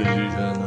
必须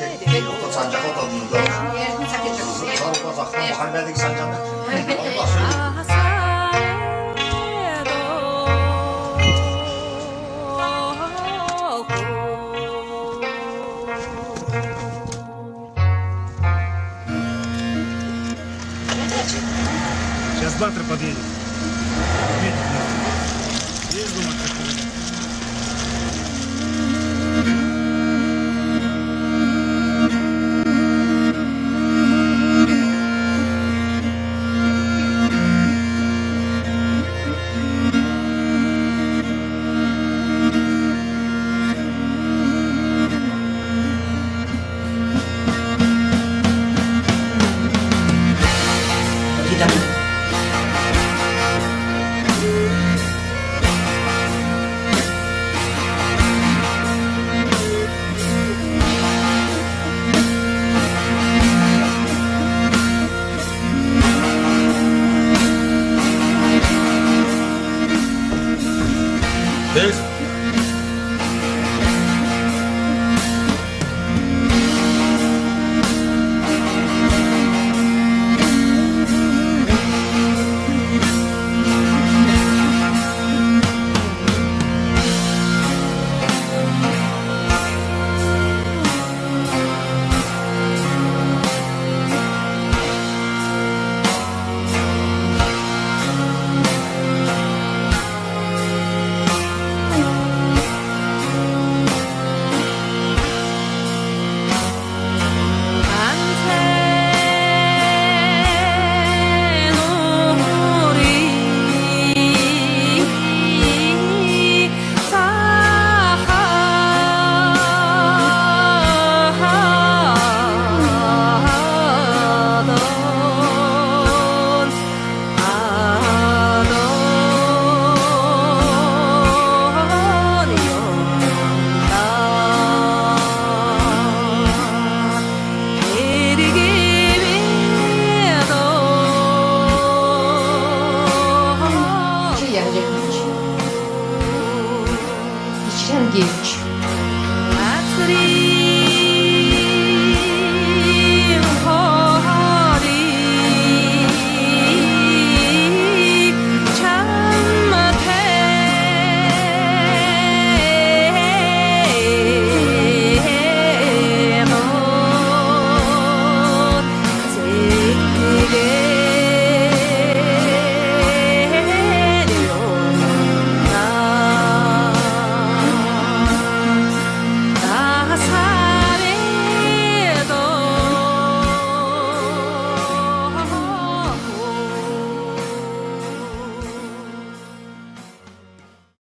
Otu sancak otu diyor. Sarı kazaklı Muhammed'in sancağını. Сейчас баттер подъедет. Видишь, думаю, как There's.